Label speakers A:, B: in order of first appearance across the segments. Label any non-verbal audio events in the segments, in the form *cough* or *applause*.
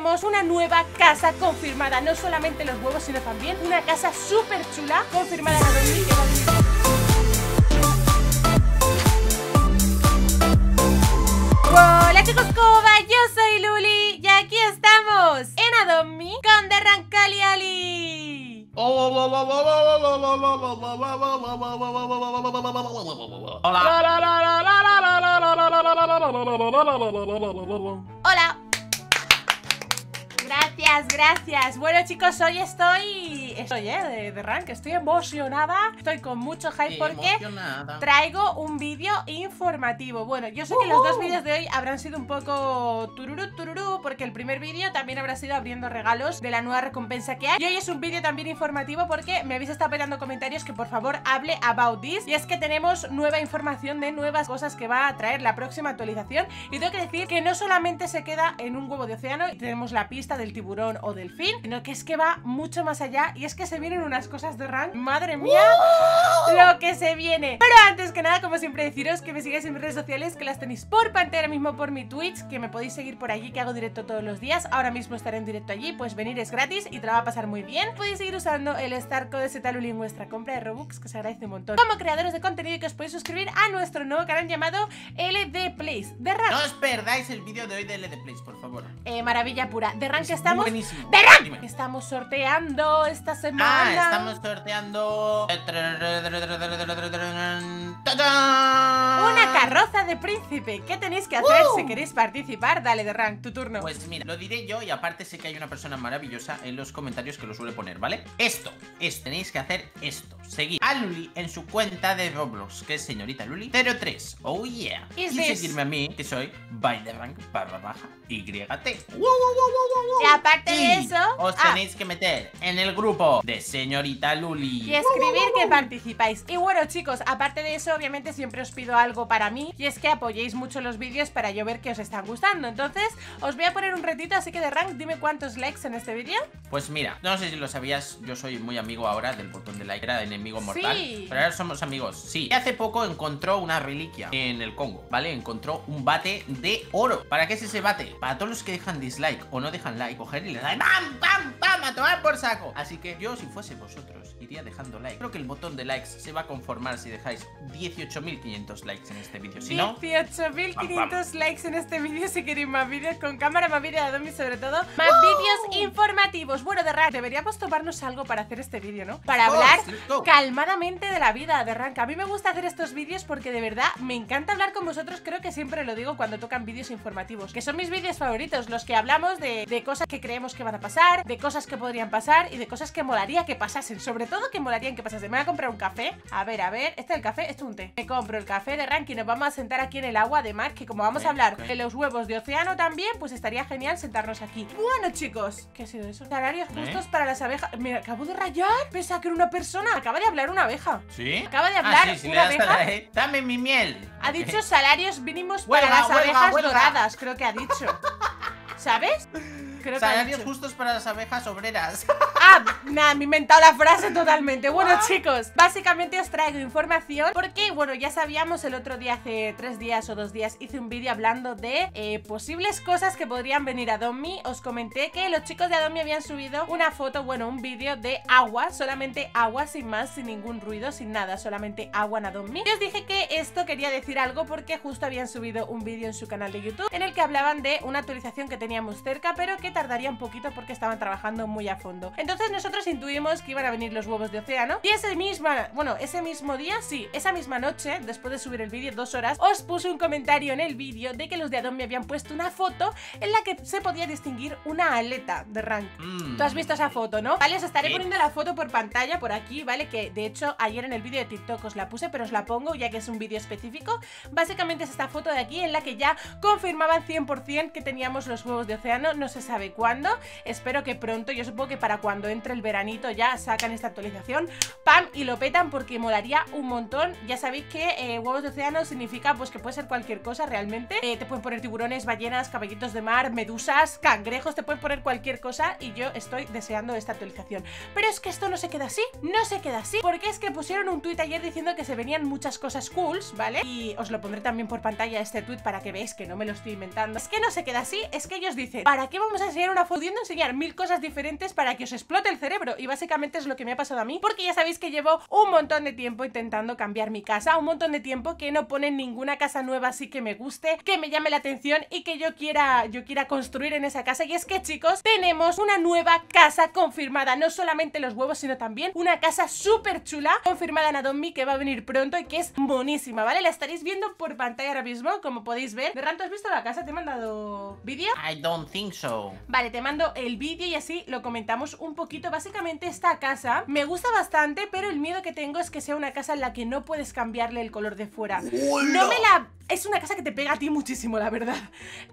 A: tenemos una nueva casa confirmada. No solamente los huevos, sino también una casa súper chula confirmada Hola chicos, ¿cómo va? Yo soy Luli y aquí estamos en Adomi con The Rancaliali. Hola. Gracias, gracias. Bueno chicos, hoy estoy... Estoy, eh, de, de rank, estoy emocionada. Estoy con mucho hype porque traigo un vídeo informativo. Bueno, yo sé que los dos vídeos de hoy habrán sido un poco tururú, tururú, porque el primer vídeo también habrá sido abriendo regalos de la nueva recompensa que hay. Y hoy es un vídeo también informativo porque me habéis estado pegando comentarios que por favor hable about this. Y es que tenemos nueva información de nuevas cosas que va a traer la próxima actualización. Y tengo que decir que no solamente se queda en un huevo de océano y tenemos la pista del tiburón o delfín, sino que es que va mucho más allá y es que se vienen unas cosas de rank. Madre mía, lo que se viene. Pero antes que nada, como siempre deciros que me sigáis en mis redes sociales, que las tenéis por pantalla ahora mismo por mi Twitch, que me podéis seguir por allí, que hago directo todos los días. Ahora mismo estaré en directo allí, pues venir es gratis y te la va a pasar muy bien. Podéis seguir usando el Star Code Zetaluli en vuestra compra de Robux, que se agradece un montón. Como creadores de contenido que os podéis suscribir a nuestro nuevo canal llamado LD Place de Rank.
B: No os perdáis el vídeo de hoy de LD Place, por favor.
A: Eh, maravilla pura. De Rank
B: Es
A: que estamos...
B: buenísimo.
A: Que Estamos sorteando esta semana.
B: Ah, estamos sorteando.
A: Una carroza de príncipe. ¿Qué tenéis que hacer
B: ¡Uh!
A: si queréis participar? Dale, de rank, tu turno.
B: Pues mira, lo diré yo y aparte sé que hay una persona maravillosa en los comentarios que lo suele poner, ¿vale? Esto, es, tenéis que hacer esto. Seguir a Luli en su cuenta de Roblox, que es señorita Luli03. Oh yeah. Y seguirme a mí, que soy by the rank barra baja YT.
A: y aparte de eso,
B: os
A: ah,
B: tenéis que meter en el grupo de señorita Luli.
A: y escribir que participáis. Y bueno, chicos, aparte de eso, obviamente siempre os pido algo para mí. Y es que apoyéis mucho los vídeos para yo ver que os están gustando. Entonces, os voy a poner un retito, así que de rank, dime cuántos likes en este vídeo.
B: Pues mira, no sé si lo sabías, yo soy muy amigo ahora del botón de like, era enemigo mortal.
A: Sí.
B: Pero ahora somos amigos, sí. Y hace poco encontró una reliquia en el Congo, ¿vale? Encontró un bate de oro. ¿Para qué es ese bate? Para todos los que dejan dislike o no dejan like, coger y le dan ¡pam, pam, pam! A tomar por saco. Así que yo, si fuese vosotros, iría dejando like. Creo que el botón de likes se va a conformar si dejáis 18.500 likes en este vídeo. Si no,
A: 18.500 likes en este vídeo si queréis más vídeos con cámara, más vídeos de Adobe sobre todo, más vídeos informativos. Bueno, de rank, deberíamos tomarnos algo para hacer este vídeo, ¿no? Para
B: Oh,
A: hablar
B: go.
A: Calmadamente de la vida de rank. A mí me gusta hacer estos vídeos porque de verdad me encanta hablar con vosotros. Creo que siempre lo digo cuando tocan vídeos informativos, que son mis vídeos favoritos, los que hablamos de, de cosas que creemos que van a pasar, de cosas que podrían pasar y de cosas que molaría que pasasen. Sobre todo que molarían que pasasen. Me voy a comprar un café. A ver, a ver, este es el café, esto es un té. Me compro el café de rank y nos vamos a sentar aquí en el agua. Además, que como vamos a hablar de los huevos de océano también, pues estaría genial sentarnos aquí. Bueno, chicos, ¿qué ha sido eso? Salarios
B: ¿Eh?
A: justos para las abejas. Me acabo de rayar. Pensaba que era una persona. Acaba de hablar una abeja.
B: ¿Sí?
A: Acaba de hablar
B: ah, sí, si le
A: una abeja.
B: la- *laughs* eh, Dame mi miel.
A: Ha dicho salarios mínimos
B: Huelga,
A: para las
B: huelga,
A: abejas
B: huelga.
A: doradas, creo que ha dicho. *laughs* ¿Sabes? Creo
B: Salarios justos para las abejas obreras. *laughs*
A: Ah, nada, me he inventado la frase totalmente. Bueno, chicos, básicamente os traigo información porque, bueno, ya sabíamos el otro día, hace tres días o dos días, hice un vídeo hablando de eh, posibles cosas que podrían venir a Domi. Os comenté que los chicos de Adomi habían subido una foto, bueno, un vídeo de agua, solamente agua, sin más, sin ningún ruido, sin nada, solamente agua en Adomi. Y os dije que esto quería decir algo porque justo habían subido un vídeo en su canal de YouTube en el que hablaban de una actualización que teníamos cerca, pero que tardaría un poquito porque estaban trabajando muy a fondo. Entonces nosotros intuimos que iban a venir los huevos de océano y ese misma, bueno, ese mismo día, sí, esa misma noche, después de subir el vídeo dos horas, os puse un comentario en el vídeo de que los de Adobe me habían puesto una foto en la que se podía distinguir una aleta de rank.
B: Mm.
A: Tú has visto esa foto, ¿no? Vale, os estaré
B: Sí.
A: poniendo la foto por pantalla, por aquí, ¿vale? Que de hecho ayer en el vídeo de TikTok os la puse, pero os la pongo ya que es un vídeo específico. Básicamente es esta foto de aquí en la que ya confirmaban 100% que teníamos los huevos de océano, no se sabe cuándo. Espero que pronto, yo supongo que para cuando entre el veranito ya sacan esta actualización, ¡pam! Y lo petan porque molaría un montón. Ya sabéis que eh, huevos de océano significa pues que puede ser cualquier cosa realmente. Eh, te pueden poner tiburones, ballenas, caballitos de mar, medusas, cangrejos, te pueden poner cualquier cosa y yo estoy deseando esta actualización. Pero es que esto no se queda así, no se queda así, porque es que pusieron un tuit ayer diciendo que se venían muchas cosas cools, ¿vale? Y os lo pondré también por pantalla este tuit para que veáis que no me lo estoy inventando. Es que no se queda así, es que ellos ellos dicen, ¿para qué vamos a enseñar una foto? Enseñar mil cosas diferentes para que os explote el cerebro. Y básicamente es lo que me ha pasado a mí, porque ya sabéis que llevo un montón de tiempo intentando cambiar mi casa, un montón de tiempo que no ponen ninguna casa nueva así que me guste, que me llame la atención y que yo quiera, yo quiera construir en esa casa. Y es que chicos, tenemos una nueva casa confirmada, no solamente los huevos, sino también una casa súper chula, confirmada en Adobe que va a venir pronto y que es monísima, ¿vale? La estaréis viendo por pantalla ahora mismo, como podéis ver. ¿De rato has visto la casa? ¿Te he mandado vídeo?
B: I don't think so.
A: Vale, te mando el vídeo y así lo comentamos un poquito. Básicamente esta casa me gusta bastante, pero el miedo que tengo es que sea una casa en la que no puedes cambiarle el color de fuera. No me la es una casa que te pega a ti muchísimo, la verdad.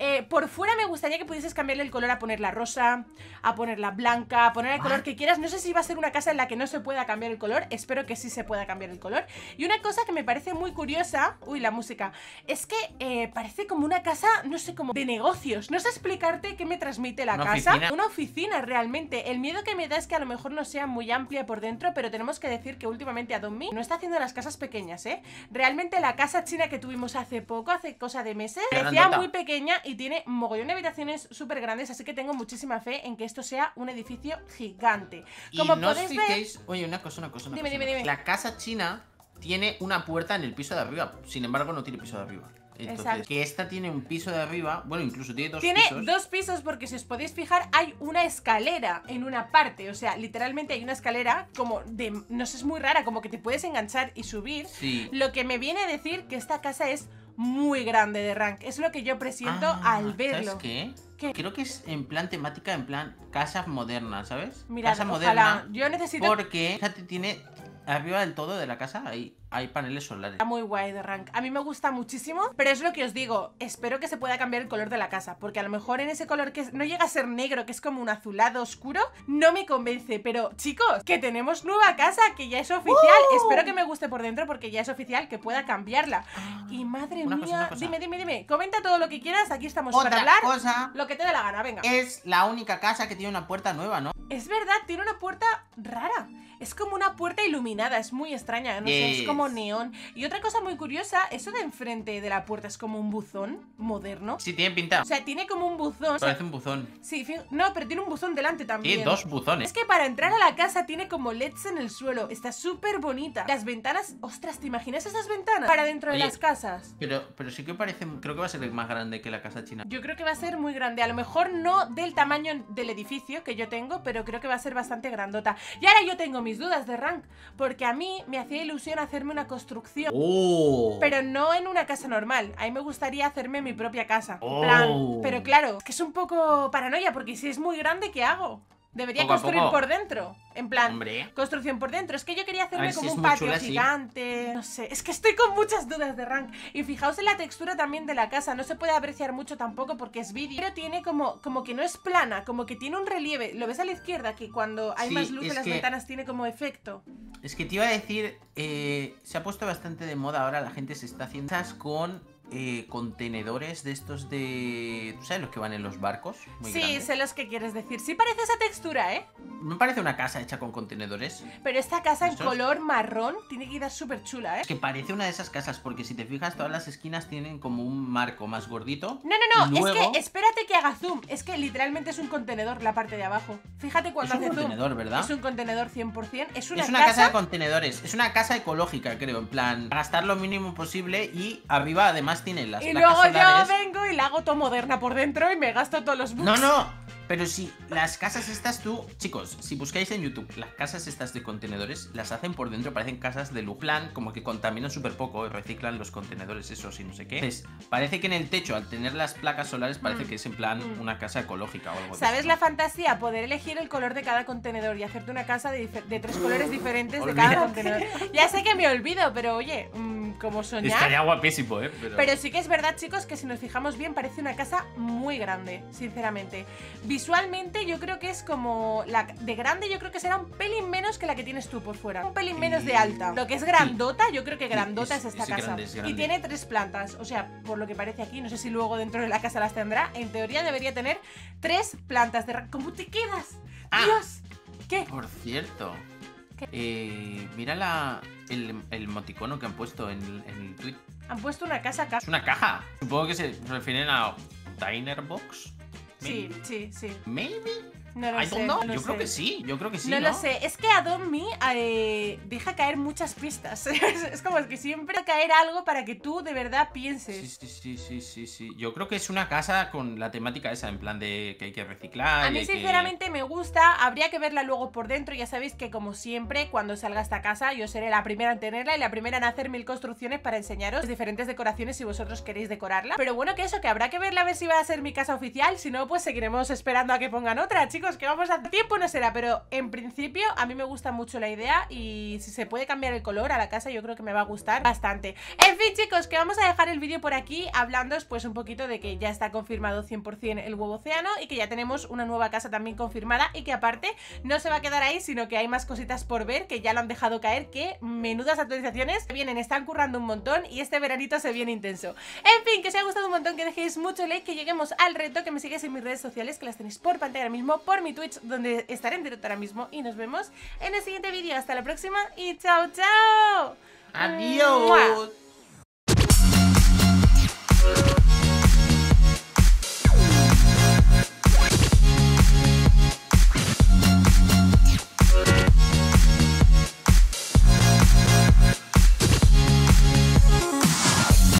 A: Eh, por fuera me gustaría que pudieses cambiarle el color a ponerla rosa, a ponerla blanca, a poner el color que quieras. No sé si va a ser una casa en la que no se pueda cambiar el color. Espero que sí se pueda cambiar el color. Y una cosa que me parece muy curiosa, uy, la música, es que eh, parece como una casa, no sé, como de negocios. No sé explicarte qué me transmite la casa. Una oficina realmente. El miedo que me da es que a lo mejor no sea muy amplia por dentro, pero tenemos que decir que últimamente Adobe no está haciendo las casas pequeñas, ¿eh? Realmente la casa china que tuvimos hace poco, hace cosa de meses, parecía muy pequeña y tiene mogollón de habitaciones súper grandes, así que tengo muchísima fe en que esto sea un edificio gigante.
B: Como no podéis ver... Oye, una cosa, una cosa, una
A: dime,
B: cosa.
A: Dime, dime.
B: La casa china tiene una puerta en el piso de arriba, sin embargo no tiene piso de arriba. Entonces, que esta tiene un piso de arriba, bueno, incluso tiene dos
A: pisos.
B: Tiene
A: dos pisos porque si os podéis fijar hay una escalera en una parte, o sea, literalmente hay una escalera como de, no sé, es muy rara, como que te puedes enganchar y subir.
B: Sí.
A: Lo que me viene a decir que esta casa es muy grande de rank, es lo que yo presiento
B: ah,
A: al verlo.
B: ¿Sabes qué? Creo que es en plan temática, en plan casa moderna, ¿sabes?
A: Mira,
B: casa
A: moderna. Yo necesito...
B: Porque, fíjate, tiene arriba del todo de la casa hay, hay paneles solares.
A: Está muy guay de rank. A mí me gusta muchísimo, pero es lo que os digo. Espero que se pueda cambiar el color de la casa, porque a lo mejor en ese color que no llega a ser negro, que es como un azulado oscuro, no me convence. Pero chicos, que tenemos nueva casa, que ya es oficial. Espero que me guste por dentro, porque ya es oficial, que pueda cambiarla. Ah, y madre mía, dime, dime, dime. Comenta todo lo que quieras, aquí estamos para hablar.
B: Cosa
A: lo que te dé la gana, venga.
B: Es la única casa que tiene una puerta nueva, ¿no?
A: Es verdad, tiene una puerta rara. Es como una puerta iluminada, es muy extraña, no sé, es como neón. Y otra cosa muy curiosa, eso de enfrente de la puerta es como un buzón moderno.
B: Sí, tiene pinta.
A: O sea, tiene como un buzón.
B: Parece un buzón.
A: Sí, no, pero tiene un buzón delante también.
B: Tiene dos buzones.
A: Es que para entrar a la casa tiene como LEDs en el suelo. Está súper bonita. Las ventanas, ostras, ¿te imaginas esas ventanas para dentro de las casas?
B: Pero, pero sí que parece, creo que va a ser más grande que la casa china.
A: Yo creo que va a ser muy grande. A lo mejor no del tamaño del edificio que yo tengo, pero creo que va a ser bastante grandota. Y ahora yo tengo mis dudas de rank. Porque a mí me hacía ilusión hacerme una construcción.
B: Oh.
A: Pero no en una casa normal. A mí me gustaría hacerme mi propia casa. Plan,
B: oh.
A: pero claro, que es un poco paranoia, porque si es muy grande, ¿qué hago? Debería construir por dentro. En plan, construcción por dentro. Es que yo quería hacerme como un patio gigante. No sé, es que estoy con muchas dudas de rank. Y fijaos en la textura también de la casa. No se puede apreciar mucho tampoco porque es vídeo. Pero tiene como, como que no es plana, como que tiene un relieve. Lo ves a la izquierda, que cuando hay más luz en las ventanas tiene como efecto.
B: Es que te iba a decir, eh, se ha puesto bastante de moda ahora. La gente se está haciendo con eh, contenedores de estos de... ¿Tú sabes los que van en los barcos?
A: sí, sé los que quieres decir. Sí parece esa textura, ¿eh?
B: Me parece una casa hecha con contenedores.
A: Pero esta casa en color marrón tiene que ir súper chula, ¿eh?
B: Es que parece una de esas casas, porque si te fijas, todas las esquinas tienen como un marco más gordito.
A: No, no, no, es que espérate que haga zoom. Es que literalmente es un contenedor la parte de abajo. Fíjate cuando hace zoom.
B: Es un contenedor, ¿verdad?
A: Es un contenedor 100%. Es una,
B: es una casa... de contenedores. Es una casa ecológica, creo. En plan, gastar lo mínimo posible y arriba además tiene las
A: Y luego yo vengo y la hago todo moderna por dentro y me gasto todos los bucks.
B: No, no, pero si las casas estas tú, chicos, si buscáis en YouTube las casas estas de contenedores, las hacen por dentro, parecen casas de Luplan, como que contaminan súper poco, reciclan los contenedores esos y no sé qué. Entonces, parece que en el techo, al tener las placas solares, parece mm. que es en plan mm. una casa ecológica o algo
A: ¿Sabes la fantasía? Poder elegir el color de cada contenedor y hacerte una casa de, tres colores diferentes de cada contenedor. Ya sé que me olvido, pero oye, mm, como soñar.
B: Estaría guapísimo, ¿eh?
A: Pero... sí que es verdad, chicos, que si nos fijamos bien, parece una casa muy grande, sinceramente. Visualmente, yo creo que es como. La de grande, yo creo que será un pelín menos que la que tienes tú por fuera. Un pelín menos de alta. Lo que es grandota, yo creo que grandota es, esta casa. Y tiene tres plantas. O sea, por lo que parece aquí, no sé si luego dentro de la casa las tendrá. En teoría debería tener tres plantas de. ¿Cómo te quedas?
B: Ah.
A: ¡Dios! ¿Qué?
B: Por cierto. Eh, mira la, el, el emoticono que han puesto en, el tweet.
A: Han puesto una casa acá.
B: Es una caja. Supongo que se refieren a Diner Box.
A: Sí, sí, sí.
B: Maybe.
A: No lo sé. No
B: yo creo que sí, yo creo que sí.
A: No, lo sé. Es que Adopt Me eh, deja caer muchas pistas. *laughs* es como que siempre va caer algo para que tú de verdad pienses.
B: Sí, sí, sí, sí, sí, Yo creo que es una casa con la temática esa, en plan de que hay que reciclar.
A: A mí, sinceramente, me gusta. Habría que verla luego por dentro. Ya sabéis que, como siempre, cuando salga esta casa, yo seré la primera en tenerla y la primera en hacer mil construcciones para enseñaros diferentes decoraciones si vosotros queréis decorarla. Pero bueno, que eso, que habrá que verla a ver si va a ser mi casa oficial. Si no, pues seguiremos esperando a que pongan otra, chicos, que vamos a tiempo no será, pero en principio a mí me gusta mucho la idea y si se puede cambiar el color a la casa yo creo que me va a gustar bastante. En fin chicos, que vamos a dejar el vídeo por aquí hablando pues un poquito de que ya está confirmado 100% el huevo océano y que ya tenemos una nueva casa también confirmada y que aparte no se va a quedar ahí, sino que hay más cositas por ver que ya lo han dejado caer, que menudas actualizaciones vienen, están currando un montón y este veranito se viene intenso. En fin, que os haya gustado un montón, que dejéis mucho like, que lleguemos al reto, que me sigáis en mis redes sociales, que las tenéis por pantalla ahora mismo, mi Twitch, donde estaré en directo ahora mismo y nos vemos en el siguiente vídeo. Hasta la próxima y chao, chao.
B: Adiós.